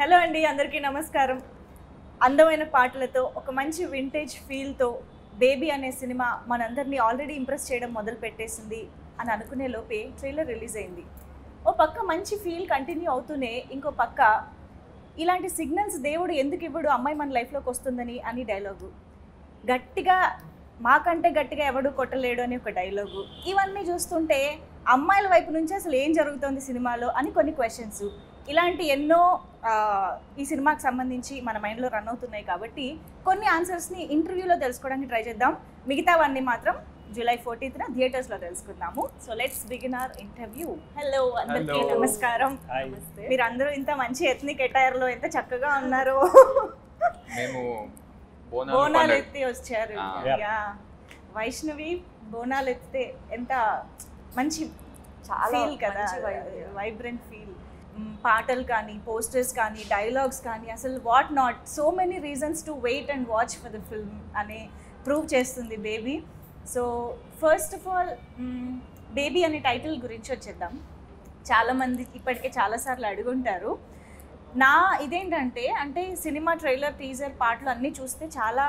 Hello అండి అందరికీ నమస్కారం. అందమైన పాటలతో ఒక మంచి వింటేజ్ ఫీల్తో బేబీ అనే సినిమా మనందరినీ ఆల్రెడీ ఇంప్రెస్ చేయడం మొదలు పెట్టేసింది అని అనుకునే లోపే ట్రైలర్ రిలీజ్ అయింది. ఓ పక్క మంచి ఫీల్ కంటిన్యూ అవుతూనే ఇంకో పక్క ఇలాంటి సిగ్నల్స్ దేవుడు ఎందుకు ఇవ్వడు అమ్మాయి మన లైఫ్లోకి వస్తుందని అని డైలాగు గట్టిగా మాకంటే గట్టిగా ఎవడు కొట్టలేడు అని ఒక డైలాగు ఇవన్నీ చూస్తుంటే అమ్మాయిల వైపు నుంచి అసలు ఏం జరుగుతుంది సినిమాలో అని కొన్ని క్వశ్చన్స్ ఇలాంటి ఎన్నో ఆ, ఈ సినిమాకి సంబంధించి మన మైండ్లో రన్ అవుతున్నాయి కాబట్టి కొన్ని ఆన్సర్స్ని ఇంటర్వ్యూలో తెలుసుకోవడానికి ట్రై చేద్దాం. మిగతావన్నీ మాత్రం జూలై ఫోర్టీన్త్న థియేటర్స్లో తెలుసుకుందాము. So let's begin our interview. Hello అందరికీ. నమస్కారం. మీరు అందరూ ఇంత మంచి ఎత్నిక్ ఎటైర్లో ఎంత చక్కగా ఉన్నారో. మేము బోనాలు ఎత్తి వచ్చారు. వైష్ణవి బోనాలు ఎత్తితే ఎంత మంచి చాలా ఫీల్ కదా. వైబ్రెంట్ ఫీల్ పాటలు కానీ పోస్టర్స్ కానీ డైలాగ్స్ కానీ అసలు what not so many reasons to wait and watch for the film అని ప్రూవ్ చేస్తుంది baby so first of all baby అనే టైటిల్ గురించి వచ్చేద్దాం. చాలామంది ఇప్పటికే చాలాసార్లు అడుగుంటారు. నా ఇదేంటంటే అంటే సినిమా ట్రైలర్ టీజర్ పాటలు అన్నీ చూస్తే చాలా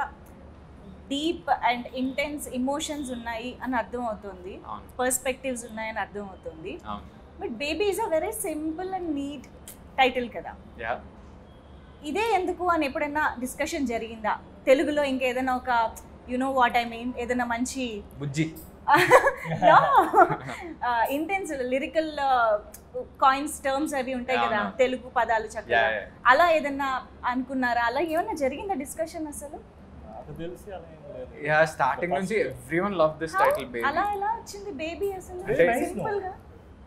డీప్ అండ్ ఇంటెన్స్ ఇమోషన్స్ ఉన్నాయి అని అర్థం అవుతుంది పర్స్పెక్టివ్స్ ఉన్నాయని అర్థం అవుతుంది but baby is a very simple and neat title కదా. యా ఇదే ఎందుకు అని ఎప్పుడైనా డిస్కషన్ జరిగిందా? తెలుగులో ఇంకేదైనా ఒక you know what I mean ఏదైనా మంచి బుజ్జి. ఇంటెన్స్ లిరికల్ కాయిన్స్ టర్మ్స్ అవి ఉంటాయి కదా. తెలుగు పదాలు చక్కగా. అలా ఏదన్నా అనుకున్నారా? అలా ఏమన్నా జరిగిందా డిస్కషన్ అసలు? యా స్టార్టింగ్ నుంచి everyone love this title baby అలా ఎలా వచ్చింది బేబీ అసలు? సింపుల్గా.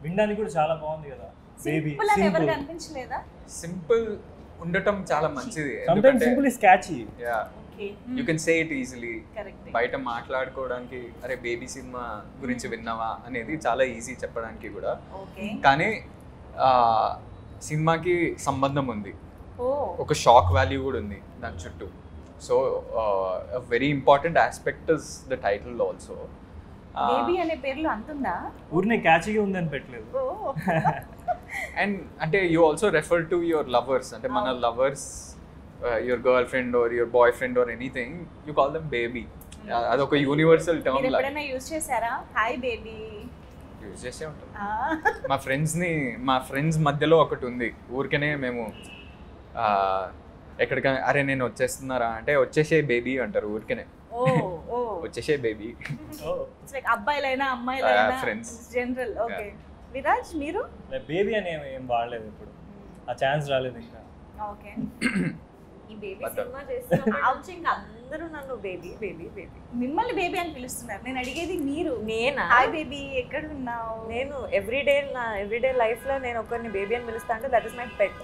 వినడానికి కూడా చాలా బాగుంది కదా. బేబీ సింపుల్ సింపుల్ ఎవరికి అనిపించలేదా? సింపుల్ ఉండటం చాలా మంచిది. Sometimes simple is catchy yeah okay you can say it easily బయట మాట్లాడుకోవడానికి అరే బేబీ సినిమా గురించి విన్నావా? అనేది చాలా ఈజీ చెప్పడానికి కూడా. ఓకే కానీ ఆ, సినిమాకి సంబంధం ఉంది. ఓ. ఒక షాక్ వాల్యూ కూడా ఉంది దాని చుట్టూ. So very important aspect is the title also baby అనే పేర్లు అంతుందా? ఊరినే క్యాచీగా ఉందని పెట్టలేదు. అండ్ అంటే you also refer to your lovers అంటే మన. Lovers your girlfriend or your boyfriend or anything you call them baby అదొక యూనివర్సల్ టర్మ్ ఎప్పుడైనా యూజ్ చేశారా? హాయ్ బేబీ యూజ్ చేసే ఉంటాం. మా ఫ్రెండ్స్ని మా ఫ్రెండ్స్ మధ్యలో ఒకటి ఉంది. ఊరికనే మేము ఎక్కడికైనా అరే నేను వచ్చేస్తున్నారా అంటే వచ్చేసే బేబీ అంటారు ఊరికనే. వచ్చేసే బేబీ ఇట్స్ లైక్ అబ్బాయిలైనా అమ్మాయిలైనా friends. జనరల్ ఓకే విరాజ్ మీరు? బేబీ అని ఏం- వాడలేదు ఇప్పుడు. ఆ ఛాన్స్ రాలేదు ఇంకా. ఓకే ఈ బేబీ But- సినిమా నుంచి ఇంకా అందరూ నన్ను బేబీ బేబీ బేబీ మిమ్మల్ని బేబీ అని పిలుస్తున్నారు. నేను అడిగేది మీరు. నేనా? హాయ్ బేబీ ఎక్కడ ఉన్నావు నేను ఎవ్రీడే నా ఎవ్రీడే లైఫ్లో నేను ఒకరిని బేబీ అని పిలుస్తా అంటే దట్ ఇస్ మై పెట్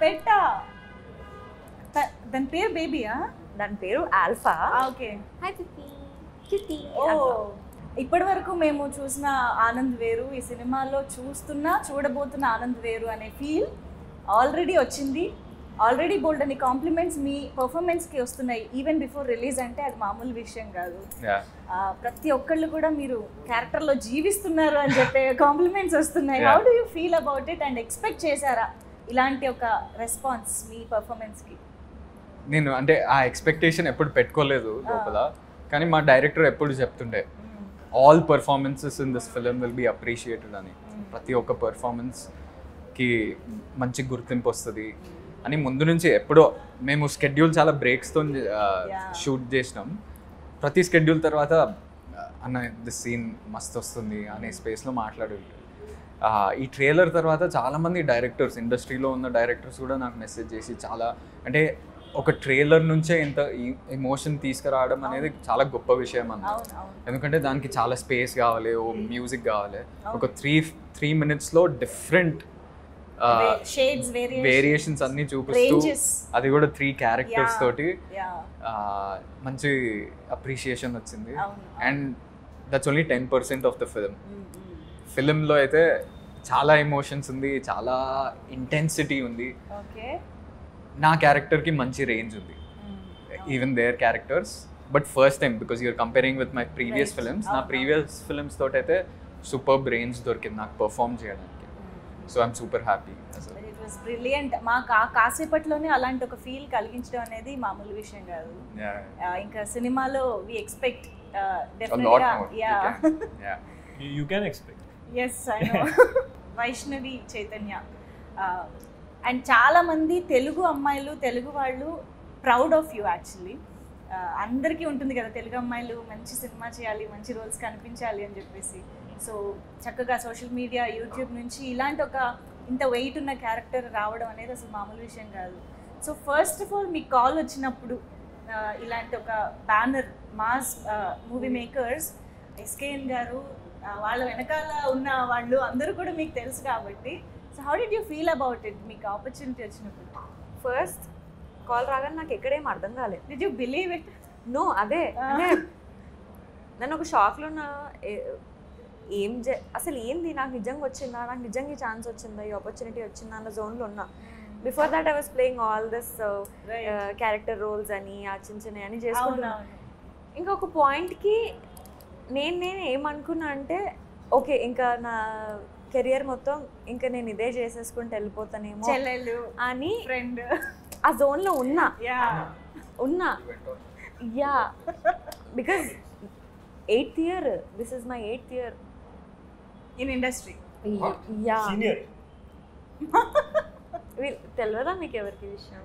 పెట్టా దాని పేరు బేబీయా దాని పేరు ఆల్ఫా ఓకే హాయ్ చిట్టి చిట్టి ఓ. ఇప్పటి వరకు మేము చూసిన ఆనంద్ వేరు ఈ సినిమాలో చూస్తున్నా చూడబోతున్న ఆనంద్ వేరు అనే ఫీల్ ఆల్రెడీ వచ్చింది. ఆల్రెడీ బోల్డ్ అని కాంప్లిమెంట్స్ మీ పర్ఫార్మెన్స్కి వస్తున్నాయి. ఈవెన్ బిఫోర్ రిలీజ్ అంటే అది మామూలు విషయం కాదు. యా ఆ, ప్రతి ఒక్కళ్ళు కూడా మీరు క్యారెక్టర్లో జీవిస్తున్నారు అని చెప్పే కాంప్లిమెంట్స్ వస్తున్నాయి. How do you feel about it and expect చేశారా ఇలాంటి ఒక రెస్పాన్స్ మీ పర్ఫార్మెన్స్కి నేను అంటే ఆ ఎక్స్పెక్టేషన్ ఎప్పుడు పెట్టుకోలేదు లోపల. కానీ మా డైరెక్టర్ ఎప్పుడు చెప్తుండే all performances in this film will be appreciated అని. ప్రతి ఒక్క పర్ఫార్మెన్స్కి మంచి గుర్తింపు వస్తుంది అని ముందు నుంచి ఎప్పుడో మేము స్కెడ్యూల్ చాలా బ్రేక్స్తో. షూట్ చేసినాం. ప్రతి స్కెడ్యూల్ తర్వాత అన్న దిస్ సీన్ మస్తు వస్తుంది అనే స్పేస్లో మాట్లాడి ఈ ట్రైలర్ తర్వాత చాలామంది డైరెక్టర్స్ ఇండస్ట్రీలో ఉన్న డైరెక్టర్స్ కూడా నాకు మెసేజ్ చేసి చాలా అంటే ఒక ట్రైలర్ నుంచే ఇంత ఎమోషన్ తీసుకురావడం అనేది చాలా గొప్ప విషయం అన్న అవును అవును. ఎందుకంటే దానికి చాలా స్పేస్ కావాలి ఓ మ్యూజిక్ కావాలి. ఒక త్రీ త్రీ మినిట్స్లో డిఫరెంట్ వేరియేషన్స్ అన్ని చూపిస్తూ. అది కూడా త్రీ క్యారెక్టర్స్. తోటి మంచి అప్రిషియేషన్ వచ్చింది. And that's only ten percent of the film ఫిలింలో అయితే చాలా ఎమోషన్స్ ఉంది చాలా ఇంటెన్సిటీ ఉంది. నా క్యారెక్టర్కి మంచి రేంజ్ ఉంది. Even there characters but first time because you're comparing with my previous. Films నా. ప్రీవియస్ ఫిలిమ్స్ తోటి అయితే సూపర్ రేంజ్ దొరికింది నాకు పర్ఫామ్ చేయడానికి. సో ఐఎమ్ సూపర్ హ్యాపీ అసలు ఇట్ వాస్ బ్రిలియంట్ మా కా కాసేపట్లోనే అలాంటి ఒక ఫీల్ కలిగించడం అనేది మామూలు విషయం కాదు. ఆ, ఇంకా సినిమాలో వి ఎక్స్పెక్ట్ డెఫినెట్గా yeah. You can expect yes I know Vaishnavi Chaitanya and చాలామంది తెలుగు అమ్మాయిలు తెలుగు వాళ్ళు ప్రౌడ్ ఆఫ్ యూ యాక్చువల్లీ అందరికీ ఉంటుంది కదా తెలుగు అమ్మాయిలు మంచి సినిమా చేయాలి మంచి రోల్స్ కనిపించాలి అని చెప్పేసి. సో చక్కగా సోషల్ మీడియా యూట్యూబ్ నుంచి ఇలాంటి ఒక ఇంత వెయిట్ ఉన్న క్యారెక్టర్ రావడం అనేది అసలు మామూలు విషయం కాదు. సో ఫస్ట్ ఆఫ్ ఆల్ మీకు కాల్ వచ్చినప్పుడు ఇలాంటి ఒక banner mass movie makers SKN garu వాళ్ళ వెనకాల ఉన్న వాళ్ళు అందరూ కూడా మీకు తెలుసు కాబట్టి so how did you feel about it మీకు ఆపర్చునిటీ వచ్చినప్పుడు. ఫస్ట్ కాల్ రాగానే నాకు ఎక్కడేం అర్థం కాలేదు did you believe it no అదే. అంటే నేను ఒక షాక్లో ఉన్న ఏ- అసలు ఏంది? నాకు నిజంగా వచ్చిందా? నాకు నిజంగా ఈ ఛాన్స్ వచ్చిందా? ఈ ఆపర్చునిటీ వచ్చిందా? అన్న జోన్లో ఉన్నా. Before that I was playing all this character roles అని ఆ చిన్న చిన్న అని చేసుకుంటున్నా. ఇంకొక పాయింట్కి నేను నేను ఏమనుకున్నా అంటే ఓకే ఇంకా నా కెరియర్ మొత్తం ఇంకా నేను ఇదే చేసేసుకుంటూ వెళ్ళిపోతానేమో చెల్లెలు అని ఫ్రెండ్ ఆ జోన్లో ఉన్నా. యా ఉన్నా. Yeah because eighth year this is my eighth year in industry yeah senior తెలియదా మీకు ఎవరికి విషయం?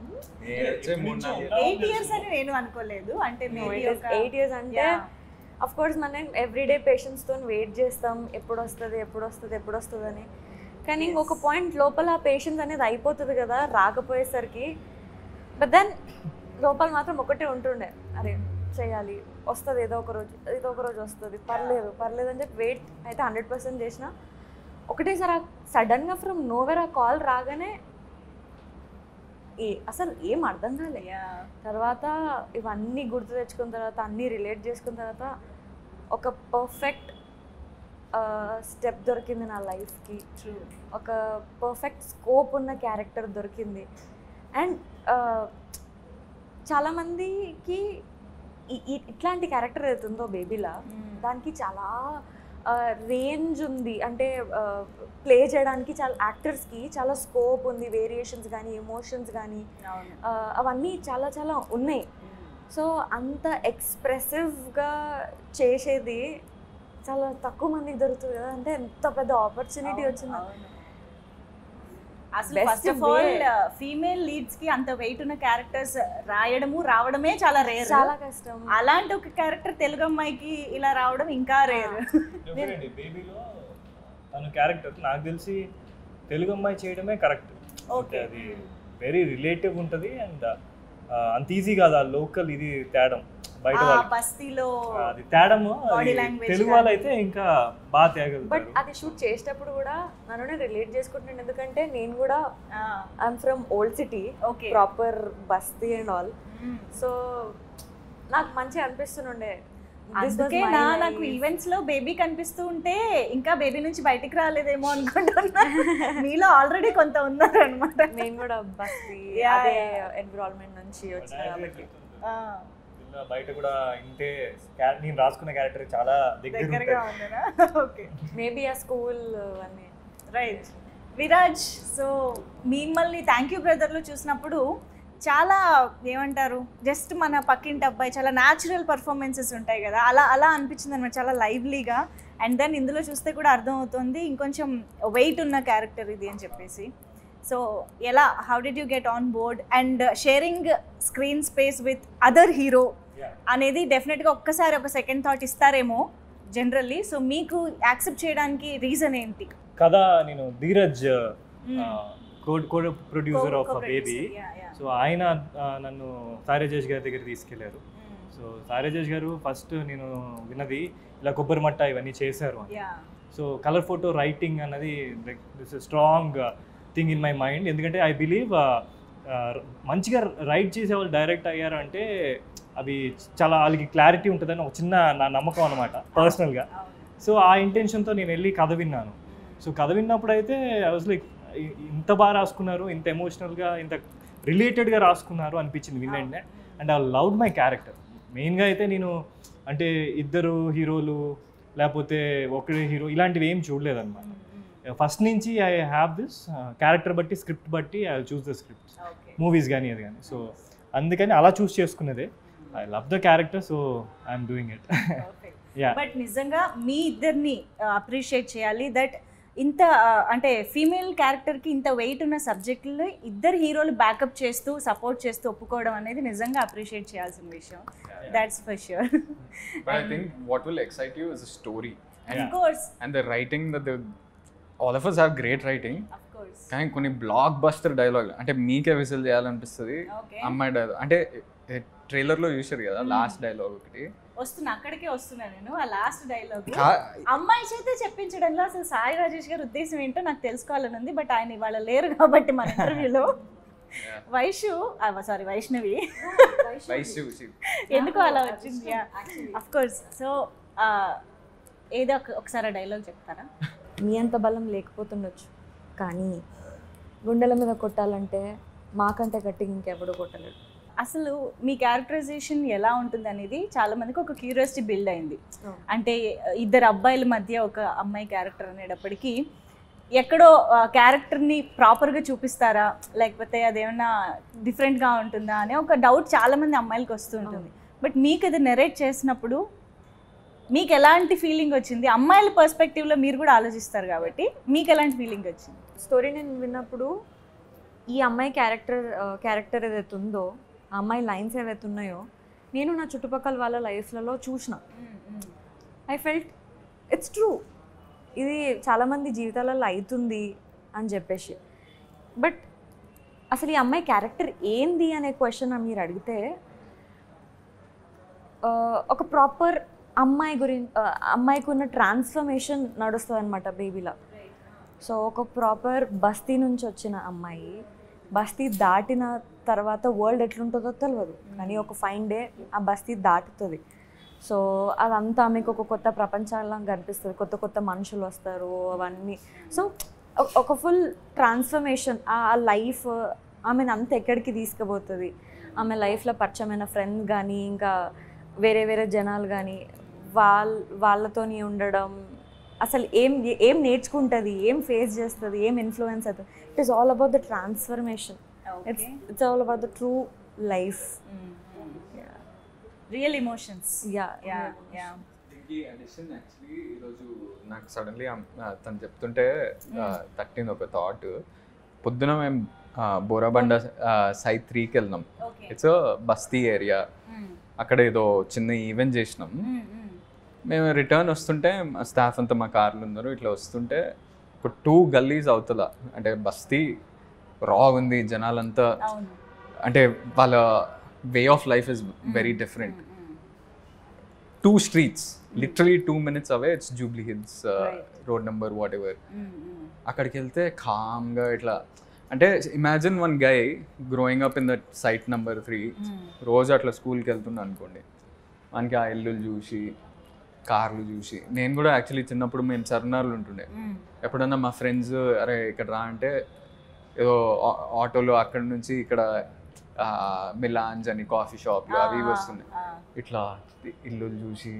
ఎయిట్ ఇయర్స్ అని నేను అనుకోలేదు. అంటే మేబీ ఎయిట్ ఇయర్స్ అంటే అఫ్ కోర్స్ మనం ఎవ్రీడే పేషెంట్స్తో వెయిట్ చేస్తాం. ఎప్పుడు వస్తుంది ఎప్పుడు వస్తుంది ఎప్పుడు వస్తుంది అని కానీ ఇంకొక పాయింట్ లోపల పేషెన్స్ అనేది అయిపోతుంది కదా రాకపోయేసరికి. బట్ దెన్ లోపల మాత్రం ఒకటే ఉంటుండే. అరే చేయాలి. వస్తుంది ఏదో ఒక రోజు ఏదో ఒక రోజు వస్తుంది. పర్లేదు పర్లేదు అని చెప్పి వెయిట్ అయితే హండ్రెడ్ పర్సెంట్ చేసిన ఒకటేసారి సడన్గా ఫ్రమ్ నోవెర్ ఆ కాల్ రాగానే అసలు ఏం అర్థం కాలే. తర్వాత ఇవన్నీ గుర్తు తెచ్చుకున్న తర్వాత అన్నీ రిలేట్ చేసుకున్న తర్వాత ఒక పర్ఫెక్ట్ స్టెప్ దొరికింది నా లైఫ్కి. ట్రూ ఒక పర్ఫెక్ట్ స్కోప్ ఉన్న క్యారెక్టర్ దొరికింది. అండ్ చాలామందికి ఇట్లాంటి క్యారెక్టర్ ఏదైతుందో బేబీలా దానికి చాలా రేంజ్ ఉంది. అంటే ప్లే చేయడానికి చాలా యాక్టర్స్కి చాలా స్కోప్ ఉంది. వేరియేషన్స్ కానీ ఎమోషన్స్ కానీ అవన్నీ చాలా చాలా ఉన్నాయి. సో అంత ఎక్స్ప్రెసివ్గా చేసేది చాలా తక్కువ మందికి దొరుకుతుంది కదా. అంటే ఎంత పెద్ద ఆపర్చునిటీ వచ్చింది. అసలు ఫస్ట్ ఆఫ్ ఆల్. ఫీమేల్ లీడ్స్కి అంత వెయిట్ ఉన్న క్యారెక్టర్స్ రాయడము రావడమే చాలా రేర్ చాలా కష్టం. అలాంటి ఒక క్యారెక్టర్ తెలుగు అమ్మాయికి ఇలా రావడం ఇంకా రేర్ బేబీలో తన క్యారెక్టర్ నాకు తెలిసి తెలుగు అమ్మాయి చేయడమే కరెక్ట్ Okay. అది వెరీ రిలేటివ్ ఉంటుంది అండ్ అంత ఈజీ కాదు ఆ లోకల్ ఇది తేడం. బయట బస్తీలో అది తేడము తెలుగు. వాళ్ళు అయితే ఇంకా బాగా బట్ తేగలుగుతారు అది షూట్ చేసేటప్పుడు కూడా నన్ను రిలేట్ చేసుకుంటున్నాను. ఎందుకంటే నేను కూడా I'm from old city okay. Proper బస్తీ అండ్ ఆల్ సో నాకు మంచిగా అనిపిస్తుండే అందుకే నా. నాకు ఈవెంట్స్లో బేబీ కనిపిస్తూ ఉంటే ఇంకా బేబీ నుంచి బయటికి రాలేదేమో అనుకుంటున్నా. మీలో ఆల్రెడీ కొంత ఉన్నారు అనమాట నేను కూడా బస్తీ అదే. ఎన్విరాన్మెంట్ నుంచి వచ్చిన కాబట్టి. బయట కూడా ఇంటే క్యా- నేను రాసుకున్న క్యారెక్టర్ చాలా దగ్గర దగ్గరగా. ఉందనా? ఓకే మేబీ ఆ స్కూల్ అన్నీ. రైట్ విరాజ్ సో మిమ్మల్ని థ్యాంక్ యూ బ్రదర్లో చూసినప్పుడు చాలా ఏమంటారు? జస్ట్ మన పక్కింటి అబ్బాయి చాలా న్యాచురల్ పర్ఫార్మెన్సెస్ ఉంటాయి కదా. అలా అలా అనిపించింది అనమాట చాలా లైవ్లీగా అండ్ దెన్ ఇందులో చూస్తే కూడా అర్థమవుతుంది ఇంకొంచెం వెయిట్ ఉన్న క్యారెక్టర్ ఇది అని చెప్పేసి. సో ఎలా how did you get on board and sharing screen space with other hero. అనేది డెఫినెట్గా ఒక్కసారి ఒక సెకండ్ థాట్ ఇస్తారేమో జనరల్లీ సో మీకు యాక్సెప్ట్ చేయడానికి రీజన్ ఏంటి? కథ నేను ధీరజ్ కోడ్ కోడ్ ప్రొడ్యూసర్ ఆఫ్ బేబీ సో ఆయన నన్ను సారేజేష్ గారి దగ్గర తీసుకెళ్ళారు. సో సారేజేష్ గారు ఫస్ట్ నేను విన్నది ఇలా కొబ్బరి మట్ట ఇవన్నీ చేశారు అని. సో కలర్ ఫోటో రైటింగ్ అన్నది this strong thing in my mind ఎందుకంటే ఐ బిలీవ్ మంచిగా రైట్ చేసే వాళ్ళు డైరెక్ట్ అయ్యారు అంటే అవి చాలా వాళ్ళకి క్లారిటీ ఉంటుందని ఒక చిన్న నా నమ్మకం అనమాట పర్సనల్గా సో ఆ ఇంటెన్షన్తో నేను వెళ్ళి కథ విన్నాను. సో కథ విన్నప్పుడు అయితే ఐ వాజ్ లైక్ ఇంత బాగా రాసుకున్నారు ఇంత ఎమోషనల్గా ఇంత రిలేటెడ్గా రాసుకున్నారు అనిపించింది వినండి and I loved my character మెయిన్గా అయితే నేను అంటే ఇద్దరు హీరోలు లేకపోతే ఒకడే హీరో ఇలాంటివి ఏం చూడలేదన్నమాట. ఫస్ట్ నుంచి ఐ హ్యావ్ దిస్ క్యారెక్టర్ బట్టి స్క్రిప్ట్ బట్టి I choose the script movies కానీ అది కానీ సో అందుకని అలా choose చేసుకునేదే I love the character so I'm doing it yeah but నిజంగా మీ ఇద్దరిని అప్రిషియేట్ చేయాలి దట్ ఇంత ఆ, అంటే ఫీమేల్ క్యారెక్టర్కి ఇంత వెయిట్ ఉన్న సబ్జెక్టులు ఇద్దరు హీరోలు బ్యాకప్ చేస్తూ సపోర్ట్ చేస్తూ ఒప్పుకోవడం అనేది నిజంగా అప్రిషియేట్ చేయాల్సిన విషయం. That's for sure But I think what will excite you is the story. And, Yeah. Course and the writing that the all of us have great writing. Of course కానీ కొన్ని block buster dialogue అంటే మీకే whistle చేయాలనిపిస్తుంది. అమ్మాయి dialogue అంటే ట్రైలర్లో చూసారు కదా లాస్ట్ డైలాగ్ ఒకటి. వస్తున్నా అక్కడికే వస్తున్నా నేను ఆ లాస్ట్ డైలాగ్. అమ్మాయి చేత చెప్పించడంలో అసలు సాయి రాజేష్ గారి ఉద్దేశం ఏంటో నాకు తెలుసుకోవాలని ఉంది బట్ ఆయన ఇవాళ లేరు కాబట్టి మన ఇంటర్వ్యూలో. వైషు సారీ వైష్ణవి. ఎందుకు అలా వచ్చింది అఫ్ కోర్స్ సో ఏదో ఒక- ఒకసారి డైలాగ్ చెప్తారా? మీ అంత బలం లేకపోతుండొచ్చు కానీ గుండెల మీద కొట్టాలంటే మాకంటే గట్టిగా ఇంకెవడు కొట్టలేడు. అసలు మీ క్యారెక్టరైజేషన్ ఎలా ఉంటుంది అనేది చాలా మందికి ఒక క్యూరియాసిటీ బిల్డ్ అయింది. అంటే ఇద్దరు అబ్బాయిల మధ్య ఒక అమ్మాయి క్యారెక్టర్ అనేటప్పటికీ ఎక్కడో క్యారెక్టర్ని ప్రాపర్గా చూపిస్తారా? లేకపోతే అదేమన్నా డిఫరెంట్గా ఉంటుందా? అనే ఒక డౌట్ చాలా మంది అమ్మాయిలకి వస్తూ ఉంటుంది. బట్ మీకు అది నెరేట్ చేసినప్పుడు మీకు ఎలాంటి ఫీలింగ్ వచ్చింది? అమ్మాయిల పర్స్పెక్టివ్లో మీరు కూడా ఆలోచిస్తారు కాబట్టి మీకు ఎలాంటి ఫీలింగ్ వచ్చింది? స్టోరీ నేను విన్నప్పుడు ఈ అమ్మాయి క్యారెక్టర్ క్యారెక్టర్ ఏదైతే ఉందో ఆ అమ్మాయి లైన్స్ ఏవైతే ఉన్నాయో నేను నా చుట్టుపక్కల వాళ్ళ లైఫ్లలో చూసిన. ఐ ఫెల్ట్ ఇట్స్ ట్రూ ఇది చాలామంది జీవితాలలో అవుతుంది అని చెప్పేసి. బట్ అసలు ఈ అమ్మాయి క్యారెక్టర్ ఏంది అనే క్వశ్చన్ మీరు అడిగితే ఆ, ఒక ప్రాపర్ అమ్మాయి గురించి అమ్మాయికి ఉన్న ట్రాన్స్ఫర్మేషన్ నడుస్తుంది అనమాట బేబీలో సో ఒక ప్రాపర్ బస్తీ నుంచి వచ్చిన అమ్మాయి బస్తీ దాటిన తర్వాత వరల్డ్ ఎట్లుంటుందో తెలియదు కానీ ఒక ఫైన్ డే ఆ బస్తీ దాటుతుంది. సో అదంతా ఆమెకు ఒక కొత్త ప్రపంచంలా కనిపిస్తుంది. కొత్త కొత్త మనుషులు వస్తారు అవన్నీ. సో ఒక- ఫుల్ ట్రాన్స్ఫర్మేషన్ ఆ లైఫ్ ఆమెను అంత ఎక్కడికి తీసుకుపోతుంది. ఆమె లైఫ్లో పరిచయమైన ఫ్రెండ్స్ కానీ ఇంకా వేరే వేరే జనాలు కానీ వాళ్ళ వాళ్ళతోని ఉండడం అసలు ఏం ఏం నేర్చుకుంటుంది ఏం ఫేస్ చేస్తుంది ఏం ఇన్ఫ్లుయెన్స్ అవుతుంది. It is all about the transformation it's it's all about the true life real emotions yeah yeah yeah దీనికి అడిషన్ యాక్చువల్లీ ఈరోజు నాకు సడన్లీ తను చెప్తుంటే ఆ, తట్టింది ఒక థాట్ పొద్దున మేము బోరాబండ సైట్ త్రీకి వెళ్ళినాం ఇట్స్ బస్తీ ఏరియా అక్కడ ఏదో చిన్న ఈవెంట్ చేసినాం. మేము రిటర్న్ వస్తుంటే మా స్టాఫ్ అంతా మా కార్లు ఉన్నారు ఇట్లా వస్తుంటే ఒక టూ గల్లీస్ అవుతుందా అంటే బస్తీ రా ఉంది జనాలంతా. అంటే వాళ్ళ way of life is very different two streets literally two minutes away it's Jubilee Hills. Road number whatever అక్కడికి వెళ్తే కామ్గా ఇట్లా అంటే imagine one guy growing up in that site number three రోజు అట్లా స్కూల్కి వెళ్తున్నా అనుకోండి. మనకి ఆ ఇల్లులు చూసి కార్లు చూసి. నేను కూడా యాక్చువల్లీ చిన్నప్పుడు మేము చరణాలు ఉంటుండే. ఎప్పుడన్నా మా ఫ్రెండ్స్ అరే ఇక్కడ రా అంటే ఏదో ఆటోలో అక్కడ నుంచి ఇక్కడ మిలాన్స్ అని కాఫీ షాప్లు అవి వస్తున్నాయి. ఇట్లా ఇల్లు చూసి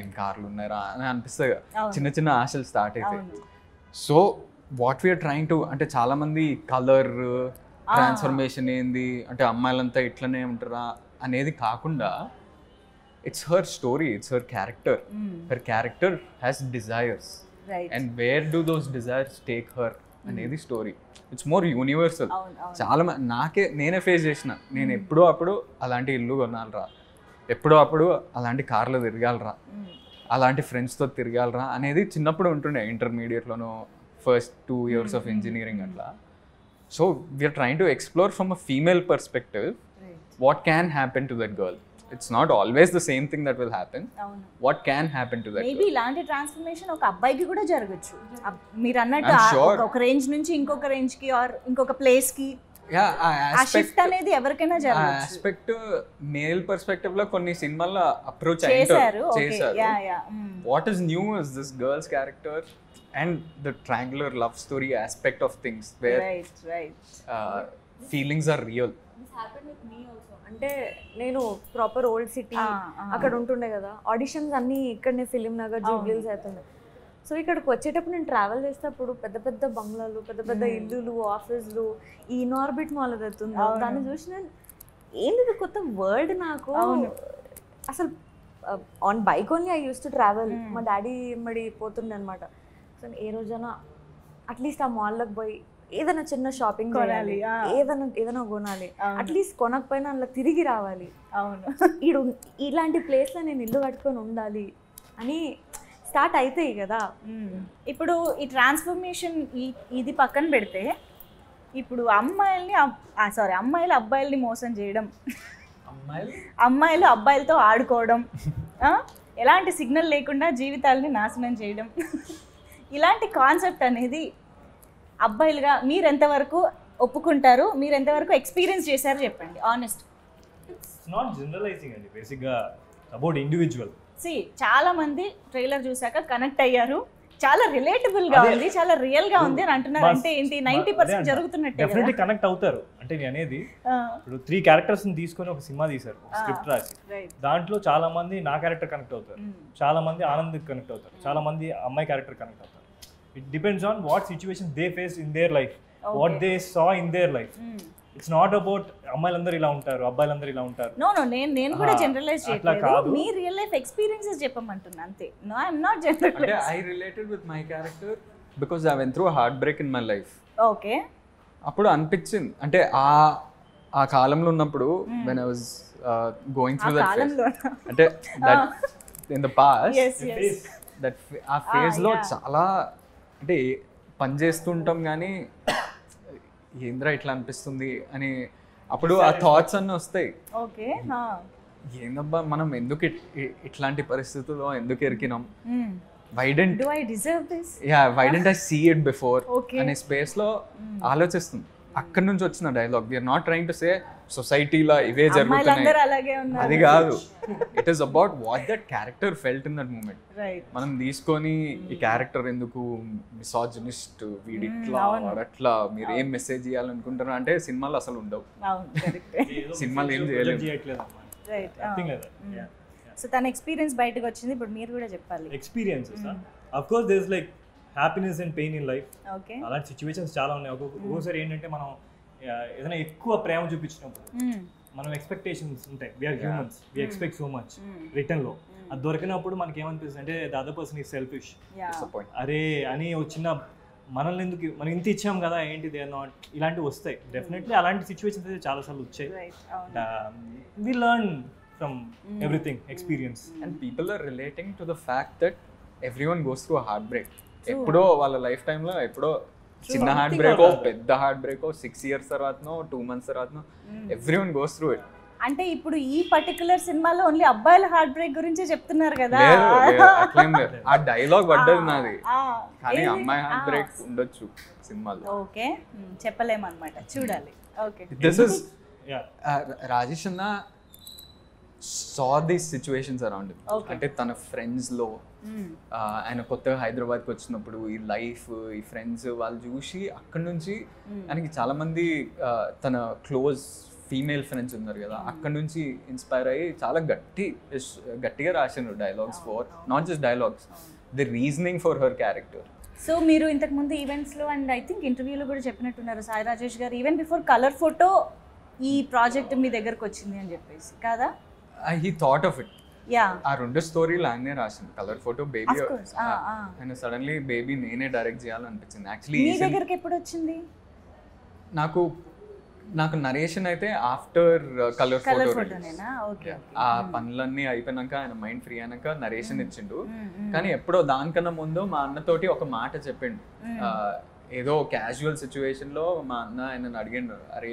ఏం కార్లు ఉన్నారా అని. అవును. చిన్న చిన్న ఆశలు స్టార్ట్ అవుతాయి అవును. So what we're trying to అంటే చాలా మంది కలర్ ట్రాన్స్ఫర్మేషన్ ఏంది? అంటే అమ్మాయిలంతా ఇట్లనే ఉంటారా? అనేది కాకుండా it's her story it's her character her character has desires and where do those desires take her అనేది స్టోరీ ఇట్స్ మోర్ యూనివర్సల్ చాలా నాకే నేనే ఫేస్ చేసిన. నేను ఎప్పుడో అప్పుడు అలాంటి ఇల్లు కొనాలరా. ఎప్పుడో అప్పుడు అలాంటి కార్లు తిరగాలరా. Mm. అలాంటి ఫ్రెండ్స్తో తిరగాలరా అనేది చిన్నప్పుడు ఉంటుండే ఇంటర్మీడియట్లోనో first two years of engineering అట్లా. So we're trying to explore from a female perspective. What can happen to that girl it's not always the same thing that will happen what can happen to that maybe ఇలాంటి transformation ఒక అబ్బాయికి కూడా జరగచ్చు. మీరు అన్నట్టు. ఒక- ఒక range నుంచి ఇంకొక రేంజ్కి ఆర్ ఇంకొక ప్లేస్కి షిఫ్ట్ ఆస్పెక్ట్ అనేది ఎవరికైనా జరగచ్చు. ఆస్పెక్ట్ మేల్ పర్స్పెక్టివ్లో కొన్ని సినిమాల్లో అప్రోచ్ చేశారు. ఓకే చేశారు. Yeah yeah what is new is this girl's character and the triangular love story aspect of things where right right uh, feelings are real. అంటే నేను ప్రాపర్ ఓల్డ్ సిటీ అక్కడ ఉంటుండే కదా auditions అన్నీ ఇక్కడనే ఫిలిం నగర్ జూబ్లీస్ అవుతుండే సో ఇక్కడికి వచ్చేటప్పుడు నేను ట్రావెల్ చేసేటప్పుడు పెద్ద పెద్ద బంగ్లాలు పెద్ద పెద్ద. ఇల్లులు ఆఫీసులు ఈ నార్బిట్ మాల్ అవుతుంది అవును. దాన్ని చూసి నేను ఏంది ఇది కొత్త వర్డ్ నాకు. అసలు on bike only I use to travel. మా డాడీ మడి పోతుండే అనమాట సో ఏ రోజైనా అట్లీస్ట్ ఆ మాల్లోకి పోయి ఏదైనా చిన్న షాపింగ్ కొనాలి. ఏదైనా ఏదైనా కొనాలి. అట్లీస్ట్ కొనకపోయినా అందులో తిరిగి రావాలి అవును ఈడు ఇలాంటి ప్లేస్లో నేను ఇల్లు కట్టుకొని ఉండాలి అని స్టార్ట్ అవుతాయి కదా. ఇప్పుడు ఈ ట్రాన్స్ఫర్మేషన్ ఇది పక్కన పెడితే ఇప్పుడు అమ్మాయిల్ని సారీ అమ్మాయిలు అబ్బాయిల్ని మోసం చేయడం అమ్మాయిలు అమ్మాయిలు అబ్బాయిలతో ఆడుకోవడం ఆ? ఎలాంటి సిగ్నల్ లేకుండా జీవితాలని నాశనం చేయడం ఇలాంటి కాన్సెప్ట్ అనేది అబ్బాయిలుగా మీరు ఎంతవరకు ఒప్పుకుంటారు? మీరు ఎంతవరకు ఎక్స్పీరియన్స్ చేశారు చెప్పండి ఆనెస్ట్ ఇట్స్ నాట్ జనరలైజింగ్ అండి బేసిక్గా అబౌట్ ఇండివిజువల్ సి చాలా మంది ట్రైలర్ చూసాక కనెక్ట్ అయ్యారు. చాలా రిలేటబుల్గా. ఉంది చాలా రియల్గా ఉంది అని అంటున్నారు. అంటే ఏంటి నైన్టీ పర్సెంట్. జరుగుతున్నట్టే డెఫినెట్లీ కనెక్ట్ అవుతారు. అంటే నేను అనేది ఇప్పుడు త్రీ క్యారెక్టర్స్ని తీసుకొని ఒక సినిమా తీశారు. స్క్రిప్ట్ రాసి. దాంట్లో చాలా మంది నా క్యారెక్టర్ కనెక్ట్ అవుతారు. మ్మ్. చాలా మంది ఆనంద్ కనెక్ట్ అవుతారు. చాలా మంది అమ్మాయి క్యారెక్టర్ కనెక్ట్ అవుతారు. It depends on what situation they face in their life what. They saw in their life. It's not about అమ్మాయిలందరూ ఇలా ఉంటారు అబ్బాయిలందరూ ఇలా ఉంటారు. నో నో నేను నేను కూడా జనరలైజ్ చేయట్లేదు. మీ రియల్ లైఫ్ ఎక్స్పీరియన్సెస్ చెప్పమంటున్నా అంతే. No I'm not I related with my character because I went through heart break in my life okay అప్పుడు అనిపించింది. అంటే ఆ ఆ కాలంలో ఉన్నప్పుడు when I was going uh through that అంటే that in the past that uh ఫేజ్లో yeah. చాలా అంటే పని చేస్తుంటాం కానీ ఏంద్రా ఇట్లా అనిపిస్తుంది అని అప్పుడు ఆ థాట్స్ అన్నీ వస్తాయి. ఓకే ఏందబ్బా మనం ఎందుకు ఇట్లాంటి పరిస్థితుల్లో ఎందుకు ఎరికినాం? Why didn't do I deserve this yeah why didn't I see it before. అనే స్పేస్లో ఆలోచిస్తుంది. అక్కడి నుంచి వచ్చిన dialogue we're not trying to say సొసైటీలో ఇవే జరుగుతున్నాయి. అది కాదు. It is about what that character felt in that moment right మనం తీసుకొని ఈ క్యారెక్టర్ ఎందుకు మిసాజినిస్ట్ వీడి ఇట్లా అవును. వాడు అట్లా మీరు ఏం మెసేజ్ ఇవ్వాలనుకుంటారు అంటే సినిమాలు అసలు ఉండవు. అవును కరెక్ట్. సినిమాలు ఏం చేయలేము. చేయట్లేదు రైట్ నథింగ్ లేదు? సో తన ఎక్స్పీరియన్స్ బయటకు వచ్చింది. ఇప్పుడు మీరు కూడా చెప్పాలి. Experiences of course these like happiness and pain in life అలాంటి సిచ్యువేషన్స్ చాలా ఉన్నాయి. ఒక్కొక్క ఒక్కోసారి ఏంటంటే మనం ఏదైనా ఎక్కువ ప్రేమ చూపించినప్పుడు మనం ఎక్స్పెక్టేషన్స్ ఉంటాయి. We're humans we expect so much రిటర్న్లో. అది దొరికినప్పుడు మనకి ఏమనిపిస్తుంది అంటే the other person is selfish అరే అని ఒక చిన్న మనల్ని ఎందుకు మనం ఇంత ఇచ్చాం కదా ఏంటి దే నాట్ ఇలాంటివి వస్తాయి. డెఫినెట్లీ అలాంటి సిచ్యువేషన్స్ అయితే చాలా సార్లు వచ్చాయి. We learn from everything experience and people are relating to the fact that everyone goes through heart break ఎప్పుడో వాళ్ళ లైఫ్ టైంలో ఎప్పుడో చిన్న హార్ట్ బ్రేక్ పెద్ద హార్ట్ బ్రేక్ సిక్స్ ఇయర్స్ తర్వాతనో టూ మంత్స్ తర్వాతనో everyone goes through it అంటే ఇప్పుడు ఈ పర్టికులర్ సినిమాలో ఓన్లీ అబ్బాయిల హార్ట్ బ్రేక్ గురించే చెప్తున్నారు కదా. ఆ డైలాగ్ పడ్డది నాది. కానీ? అమ్మాయి హార్ట్ బ్రేక్ ఉండొచ్చు సినిమాలో. ఓకే. మ్, చెప్పలేమన్నమాట. చూడాలి. Okay. This is yeah Rajesh అన్న సా దీస్ సిచ్యువేషన్స్ అరౌండ్. అంటే తన ఫ్రెండ్స్లో ఆయన కొత్తగా హైదరాబాద్కి వచ్చినప్పుడు ఈ లైఫ్ ఈ ఫ్రెండ్స్ వాళ్ళు చూసి అక్కడ నుంచి ఆయనకి చాలా మంది తన క్లోజ్ ఫీమేల్ ఫ్రెండ్స్ ఉన్నారు కదా అక్కడ నుంచి ఇన్స్పైర్ అయ్యి చాలా గట్టి గట్టిగా రాసిండ్రు dialogues for not just dialogues the reasoning for her character so మీరు ఇంతకు ముందు ఈవెంట్స్లో అండ్ ఐ థింక్ ఇంటర్వ్యూలో కూడా చెప్పినట్టున్నారు సాయి రాజేష్ గారు ఈవెన్ బిఫోర్ కలర్ ఫోటో ఈ ప్రాజెక్ట్ మీ దగ్గరకు వచ్చింది అని చెప్పేసి కాదా? హీ థాట్ ఆఫ్ ఇట్ ఆ రెండు స్టోరీలు ఆయనే రాసింది. Colour photo baby. ఆయన సడన్లీ బేబీ నేనే డైరెక్ట్ చేయాలనిపించింది. యాక్చువల్లీ మీ దగ్గరికి ఎప్పుడు వచ్చింది నాకు నాకు నరేషన్ అయితే ఆఫ్టర్ కలర్ ఫోటో ఆ పనులన్నీ అయిపోయినాక ఆయన మైండ్ ఫ్రీ అయినాక నరేషన్ ఇచ్చిండు. మ్మ్. కానీ ఎప్పుడో దానికన్నా ముందు మా అన్నతోటి ఒక మాట చెప్పిండు. ఏదో క్యాజువల్ సిచ్యువేషన్లో మా అన్న ఆయన అడిగిండు. అరే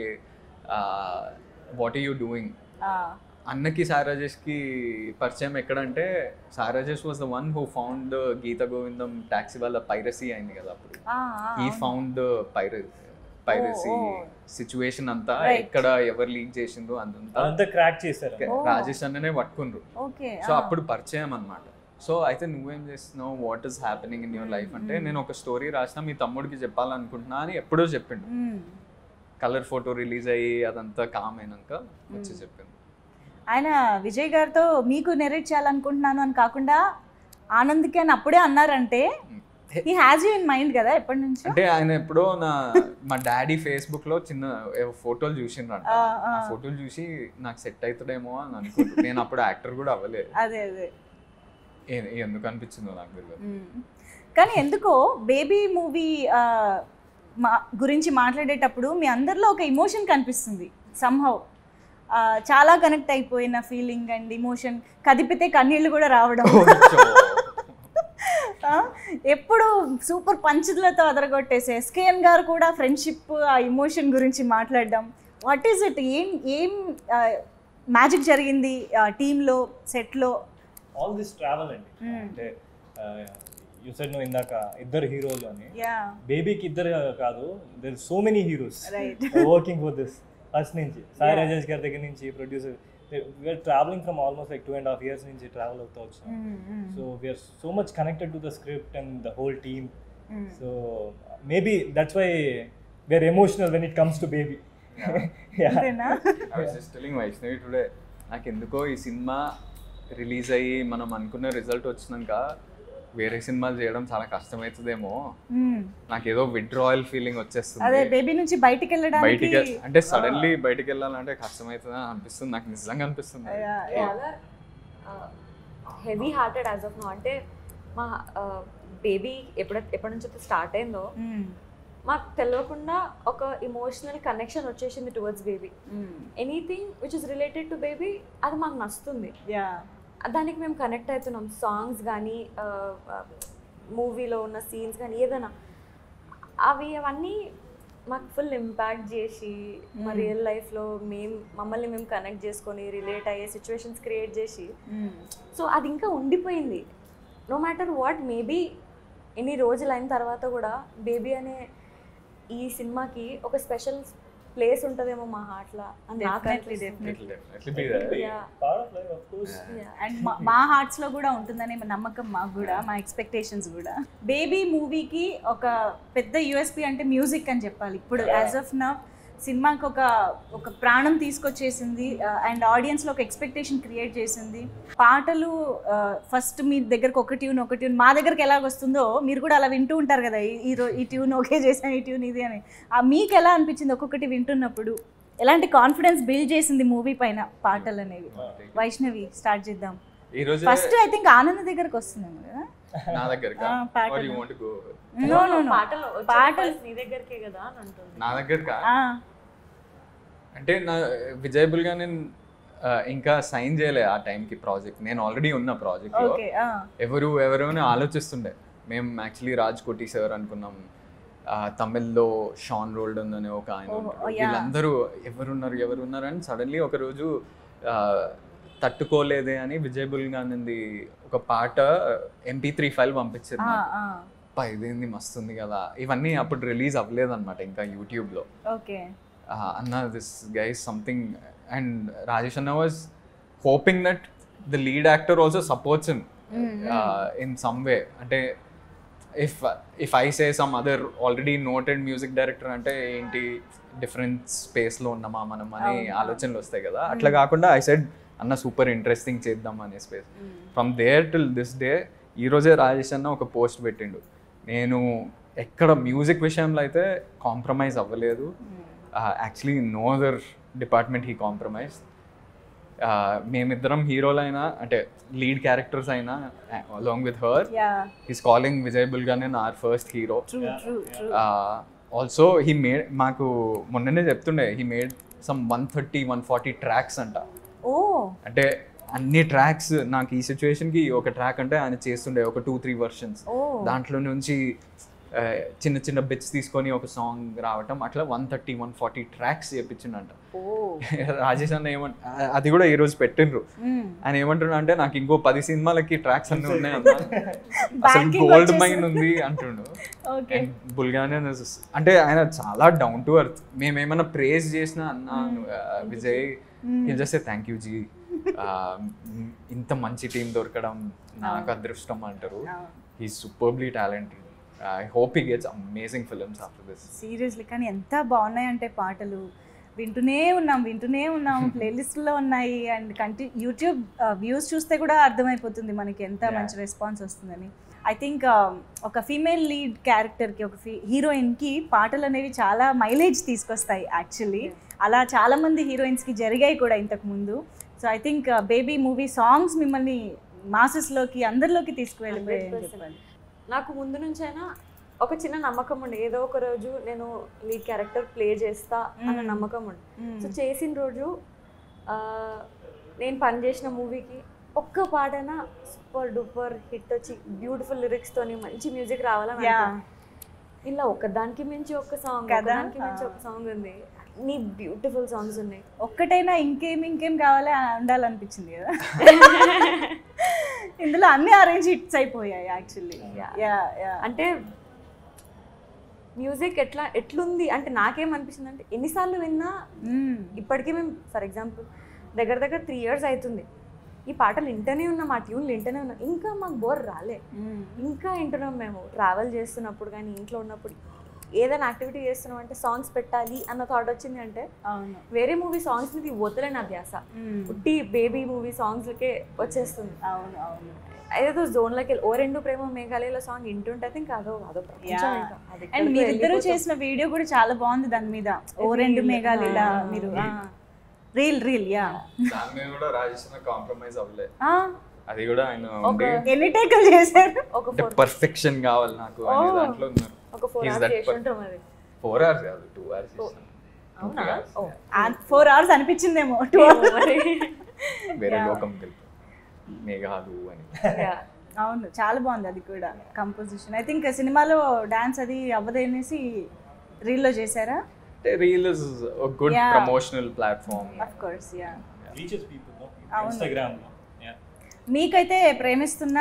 వాట్ ఆర్ యూ డూయింగ్ అన్నకి సాయి రాజేష్కి పరిచయం ఎక్కడంటే Sai Rajesh was the one who found Geetha Govindam taxi వాళ్ళ పైరసీ అయింది కదా అప్పుడు. ఈ ఫౌండ్ పైర పైరసీ. సిచ్యువేషన్ అంతా. ఎక్కడ ఎవరు లీక్ చేసిండ్రు అదంతా క్రాక్ చేశారు. రాజేష్ అన్ననే పట్టుకుండ్రు ఓకే సో అప్పుడు పరిచయం అన్నమాట. సో అయితే నువ్వేం చేస్తున్నావు? What is happening in your life అంటే నేను ఒక స్టోరీ రాసిన మీ తమ్ముడికి చెప్పాలనుకుంటున్నా అని ఎప్పుడో చెప్పిండు. కలర్ ఫోటో రిలీజ్ అయ్యి అదంతా కామ్ అయినాక వచ్చి చెప్పిండు. ఆయన విజయ్ గారితో మీకు నెరేట్ చేయాలనుకుంటున్నాను అని కాకుండా ఆనంద్కి అని అప్పుడే అన్నారంటే ఈ హ్యాజ్ యూ ఇన్ మైండ్ కదా ఎప్పటి నుంచి? అంటే ఆయన ఎప్పుడో నా మా డాడీ ఫేస్బుక్లో చిన్న ఫోటోలు చూసిండ్రంట. ఆ, ఫోటోలు చూసి నాకు సెట్ అవుతాడేమో అని అనుకుంటున్నాను నేను అప్పుడు యాక్టర్ కూడా అవ్వలేదు. అదే అదే. ఎందుకు అనిపించిందో నాకు తెలియదు. కానీ ఎందుకో బేబీ మూవీ మా గురించి మాట్లాడేటప్పుడు మీ అందరిలో ఒక ఇమోషన్ కనిపిస్తుంది సంహౌ చాలా కనెక్ట్ అయిపోయిన ఫీలింగ్ అండ్ ఇమోషన్. కదిపితే కన్నీళ్ళు కూడా రావడం. ఎప్పుడు సూపర్ పంచులతో అదరగొట్టేసే ఎస్కేఎన్ గారు కూడా ఫ్రెండ్షిప్ ఆ ఇమోషన్ గురించి మాట్లాడడం. What is it? ఏం ఏం మ్యాజిక్ జరిగింది టీంలో సెట్లో? ఆల్ దిస్ ట్రావెల్ అండి. Hmm. అంటే యూ సెడ్ నువ్వు ఇందాక ఇద్దరు హీరోలు అని. బేబీకి ఇద్దరు కాదు there so many heroes right working for this first నుంచి సాయి రాజేష్ గారి దగ్గర నుంచి producer we're traveling from almost like two and half years నుంచి ట్రావెల్ అవుతూ వచ్చాం. So we're so much connected to the script and the whole team so maybe that's why we're emotional when it comes to Baby Vaishnavi today నాకు ఎందుకో ఈ cinema release అయ్యి మనం అనుకున్న result వచ్చినాక వేరే సినిమాలు చేయడం చాలా కష్టమవుతుందేమో మ్మ్. నాకు ఏదో విడ్రాయల్ ఫీలింగ్ అదే వచ్చేస్తుంది బేబీ నుంచి బయటికి వెళ్ళడానికి బయటికి అంటే సడన్లీ బయటికి వెళ్ళాలంటే కష్టమవుతుంది అని అనిపిస్తుంది నాకు నిజంగా అనిపిస్తుంది heavy hearted as of now అంటే మా బేబీ ఎప్పుడ ఎప్పటి నుంచి స్టార్ట్ అయిందో. మాకు తెలియకుండా ఒక ఇమోషనల్ కనెక్షన్ వచ్చేసింది towards Baby. Anything which is related to Baby అది మాకు నచ్చుతుంది. దానికి మేము కనెక్ట్ అవుతున్నాం. సాంగ్స్ కానీ మూవీలో ఉన్న సీన్స్ కానీ ఏదైనా. అవి అవన్నీ మాకు ఫుల్ ఇంపాక్ట్ చేసి మా. రియల్ లైఫ్లో మేము మమ్మల్ని మేము కనెక్ట్ చేసుకొని రిలేట్ అయ్యే సిచ్యువేషన్స్ క్రియేట్ చేసి. సో అది ఇంకా ఉండిపోయింది. నో మ్యాటర్ వాట్ మేబీ ఎన్ని రోజులు అయిన తర్వాత కూడా బేబీ అనే ఈ సినిమాకి ఒక స్పెషల్ ప్లేస్ ఉంటుందేమో మా హార్ట్లో అని నాకు అండ్ మా- మా హార్ట్స్లో కూడా ఉంటుందనే నమ్మకం మాకు కూడా మా ఎక్స్పెక్టేషన్స్ కూడా. బేబీ మూవీకి ఒక పెద్ద యూఎస్పి అంటే మ్యూజిక్ అని చెప్పాలి. ఇప్పుడు యాజ్ ఆఫ్ నా సినిమాకి ఒక ఒక ప్రాణం తీసుకొచ్చేసింది అండ్ ఆడియన్స్లో ఒక ఎక్స్పెక్టేషన్ క్రియేట్ చేసింది. పాటలు ఫస్ట్ మీ దగ్గరకు ఒక ట్యూన్ ఒక ట్యూన్ మా దగ్గరకు ఎలాగ వస్తుందో మీరు కూడా అలా వింటూ ఉంటారు కదా ఈ- ఈ ట్యూన్ ఓకే చేసాను ఈ ట్యూన్ ఇది అని. మీకు ఎలా అనిపించింది ఒక్కొక్కటి వింటున్నప్పుడు? ఎలాంటి కాన్ఫిడెన్స్ బిల్డ్ చేసింది మూవీ పైన పాటలు అనేవి? వైష్ణవి స్టార్ట్ చేద్దాం. ఈ రోజు ఫస్ట్ ఐ థింక్ ఆనంద్ దగ్గరకు వస్తున్నాము కదా? నా దగ్గరకా? పాటలు. Or you want to go? No, no, no. పాటలు వచ్చేది పాటలు. first నీ దగ్గరికే కదా అని అంటుంది. నా దగ్గరకా? ఆ, అంటే నా విజయబుల్గా నేను ఆ, ఇంకా సైన్ చేయలే ఆ టైంకి ప్రాజెక్ట్ నేను ఆల్రెడీ ఉన్న ప్రాజెక్ట్ ఓకే ఎవరు ఎవరు అని ఆలోచిస్తుండే. మేము యాక్చువల్లీ రాజ్ కోటి సార్ అనుకున్నాం. తమిళ్ళో షాన్ రోల్డన్ అనే ఒక ఆయన. వీళ్ళందరూ ఎవరున్నారు ఎవరున్నారు అని సడన్లీ ఒక రోజు ఆ, తట్టుకోలేదే అని విజయబుల్ గానిది ఒక పాట ఎంపీ త్రీ ఫైల్ పంపించారు అబ్బా, ఇదేంది మస్తుంది కదా. ఇవన్నీ అప్పుడు రిలీజ్ అవ్వలేదు అనమాట ఇంకా యూట్యూబ్లో. ఓకే. అన్న this guys something and Rajesh అన్న was hoping that the lead actor also supports in in some way అంటే if if I say some other already noted music director అంటే ఏంటి డిఫరెంట్ స్పేస్లో ఉన్నామా మనం అని. ఆలోచనలు వస్తాయి కదా. అట్లా కాకుండా ఐ సెడ్ అన్న సూపర్ ఇంట్రెస్టింగ్ చేద్దాం అనే space from there till this day ఈరోజే రాజేష్ అన్న ఒక పోస్ట్ పెట్టిండు. నేను ఎక్కడ మ్యూజిక్ విషయంలో అయితే కాంప్రమైజ్ అవ్వలేదు. Actually no other department he compromise మేమిద్దరం హీరోలైనా అంటే లీడ్ క్యారెక్టర్స్ అయినా along with her yeah he's calling విజయబుల్ గానే our first hero also he made మాకు మొన్ననే చెప్తుండే he made some one thirty one forty tracks అంట. ఓ. అంటే అన్ని ట్రాక్స్ నాకు ఈ సిచ్యువేషన్కి ఒక ట్రాక్ అంటే ఆయన చేస్తుండే ఒక టూ త్రీ వర్షన్స్ ఓ. దాంట్లో నుంచి చిన్న చిన్న బిట్స్ తీసుకొని ఒక సాంగ్ రావటం అట్లా one thirty one forty tracks చేయించిండంట ఓ రాజేష్ అన్న ఏమంట అది కూడా ఈ రోజు పెట్టిండ్రు. ఆయన ఏమంటున్నా అంటే నాకు ఇంకో పది సినిమాలకి ట్రాక్స్ అన్ని ఉన్నాయి అసలు గోల్డ్. మైన్ ఉంది అంటుండు. బుల్గానే అంటే ఆయన చాలా డౌన్ టు అర్త్ మేము ఏమైనా ప్రేజ్ చేసినా అన్న Vijay just thank you ji ఇంత మంచి టీం దొరకడం నాకు అదృష్టం అంటారు. He superbly talented I hope he gets amazing films after this seriously కానీ ఎంత బాగున్నాయంటే పాటలు. వింటూనే ఉన్నాం వింటూనే ఉన్నాం. ప్లేలిస్ట్లో ఉన్నాయి అండ్ కంటి యూట్యూబ్ వ్యూస్ చూస్తే కూడా అర్థమైపోతుంది మనకి ఎంత. మంచి రెస్పాన్స్ వస్తుందని. ఐ థింక్ ఒక ఫీమేల్ లీడ్ క్యారెక్టర్కి ఒక హీరోయిన్కి పాటలు అనేవి చాలా మైలేజ్ తీసుకొస్తాయి యాక్చువల్లీ. అలా చాలా మంది హీరోయిన్స్కి జరిగాయి కూడా ఇంతకు ముందు. So I think Baby movie songs మిమ్మల్ని మాసెస్లోకి అందరిలోకి తీసుకువెళ్ళిపోయాయి అని 100%. చెప్పాలి. నాకు ముందు నుంచైనా ఒక చిన్న నమ్మకం ఉండే ఏదో ఒక రోజు నేను లీడ్ క్యారెక్టర్ ప్లే చేస్తా అన్న. నమ్మకం ఉండే. సో చేసిన రోజు నేను పనిచేసిన మూవీకి ఒక్క పాటైనా సూపర్ డూపర్ హిట్ వచ్చి బ్యూటిఫుల్ లిరిక్స్ తోని మంచి మ్యూజిక్ రావాలని. ఇలా ఒకదానికి మించి ఒక సాంగ్? ఒకదానికి మించి. ఒక సాంగ్ ఉంది నీ బ్యూటిఫుల్ సాంగ్స్ ఉన్నాయి ఒక్కటైనా ఇంకేం ఇంకేం కావాలి ఉండాలనిపించింది కదా ఇందులో అన్ని అరేంజ్ హిట్స్ అయిపోయాయి యాక్చువల్లీ అంటే మ్యూజిక్ ఎట్లా ఎట్లుంది అంటే నాకేమనిపించింది అంటే ఎన్నిసార్లు విన్నా ఇప్పటికీ మేము ఫర్ ఎగ్జాంపుల్ దగ్గర దగ్గర త్రీ ఇయర్స్ అవుతుంది ఈ పాటలు వింటూనే ఉన్నాం ఆ ట్యూన్లు వింటూనే ఉన్నాం ఇంకా మాకు బోర్ రాలే. ఇంకా వింటున్నాం మేము ట్రావెల్ చేస్తున్నప్పుడు కానీ ఇంట్లో ఉన్నప్పుడు. ఏదైనా యాక్టివిటీ చేస్తున్నాం అంటే సాంగ్స్ పెట్టాలి అన్న థాట్ వచ్చింది అంటే వేరే మూవీ సాంగ్స్ మీద వదిలే నా ధ్యాస. ఉట్టి బేబీ మూవీ సాంగ్స్లకే వచ్చేస్తుంది. అవును అవును. ఏదో జోన్లోకి వెళ్ళి ఓ రెండు ప్రేమ మేఘాలయలో సాంగ్ వింటుంటే ఇంకా అదో అదో అండ్ మీరిద్దరూ. చేసిన వీడియో కూడా చాలా బాగుంది దాని మీద. ఓ రెండు Reel. మేఘాలు ఇలా Ah. మీరు రీల్ రీల్ యా దాని మీద కూడా రాజేష్ కాంప్రమైజ్ అవ్వలే. అది కూడా ఆయన ఎన్ని టేకులు చేశారు? ఒక పర్ఫెక్షన్ కావాలి నాకు అనే. దాంట్లో ఉన్నారు. ఒక ఫోర్ He's అవర్స్ that చేసి per- ఉంటాం అది ఫోర్ అవర్స్ కాదు టూ అవర్స్ అవునా? ఓ. ఫోర్ అవర్స్ అనిపించిందేమో. టూ మరి. వేరే. లోకం తెలుపు మేఘాలు అని. Yeah. అవును చాలా బాగుంది అది కూడా కంపోజిషన్ ఐ థింక్ సినిమాలో డాన్స్ అది అవ్వదనేసి రీల్లో చేశారా? అంటే reel is good. Promotional platform of course yeah reaches people అవును. ఇన్స్టాగ్రామ్ మీకైతే ప్రేమిస్తున్న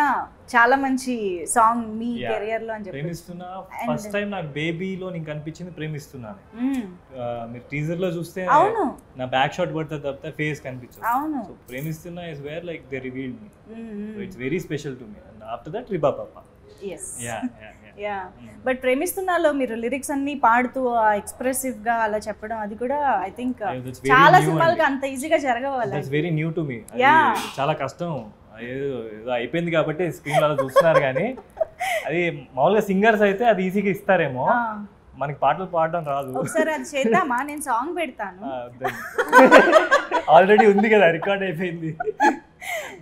చాలా మంచి సాంగ్ మీ. కెరియర్లో అని చెప్పి ప్రేమిస్తున్నా ఫస్ట్ టైం నాకు బేబీలో నీకు కనిపించింది ప్రేమిస్తున్నాను. ఆ, మీరు టీజర్లో చూస్తే అవును. నా బ్యాక్ షాట్ పడుతుంది తప్పితే ఫేస్ కనిపించదు. అవును. So Premisthunna is where like they revealed me. It's very special to me and after that రిబా పాప యా యా యా బట్ ప్రేమిస్తున్నాలో మీరు లిరిక్స్ అన్ని పాడుతూ ఎక్స్ప్రెసివ్గా అలా చెప్పడం అది కూడా ఐ థింక్ చాలా అండి. అంత ఈజీగా జరగవాలి. Very new to me Yeah. చాలా కష్టం. ఏదో అయిపోయింది కాబట్టి స్క్రీన్ అలా చూస్తున్నారు కానీ అది మామూలుగా సింగర్స్ అయితే అది ఈజీగా ఇస్తారేమో. మనకి పాటలు పాడడం రాదు. ఒకసారి అది చేద్దామా? నేను సాంగ్ పెడతాను. ఆల్రెడీ ఉంది కదా రికార్డ్ అయిపోయింది.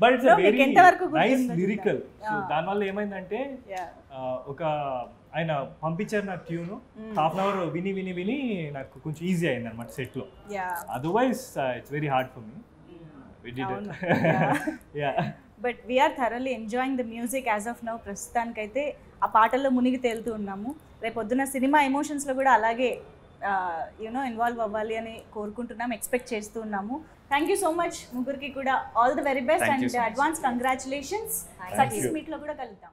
But nice. లిరికల్. దానివల్ల ఏమైందంటే ఒక ఆయన పంపించారు నాకు ట్యూన్. హాఫ్ అన్ అవర్ విని విని విని నాకు కొంచెం ఈజీ అయింది అనమాట సెట్లో. Otherwise it's very hard for me అవును. Yeah. Yeah but we're thoroughly enjoying the music as of now ప్రస్తుతానికైతే ఆ పాటల్లో మునిగి తేలుతూ ఉన్నాము రేపు పొద్దున సినిమా ఎమోషన్స్లో కూడా అలాగే యూనో ఇన్వాల్వ్ అవ్వాలి అని కోరుకుంటున్నాం ఎక్స్పెక్ట్ చేస్తూ ఉన్నాము థ్యాంక్ యూ సో మచ్ ముగ్గురికి కూడా all the very best and. Advance congratulations success. మీట్లో కూడా కలుద్దాం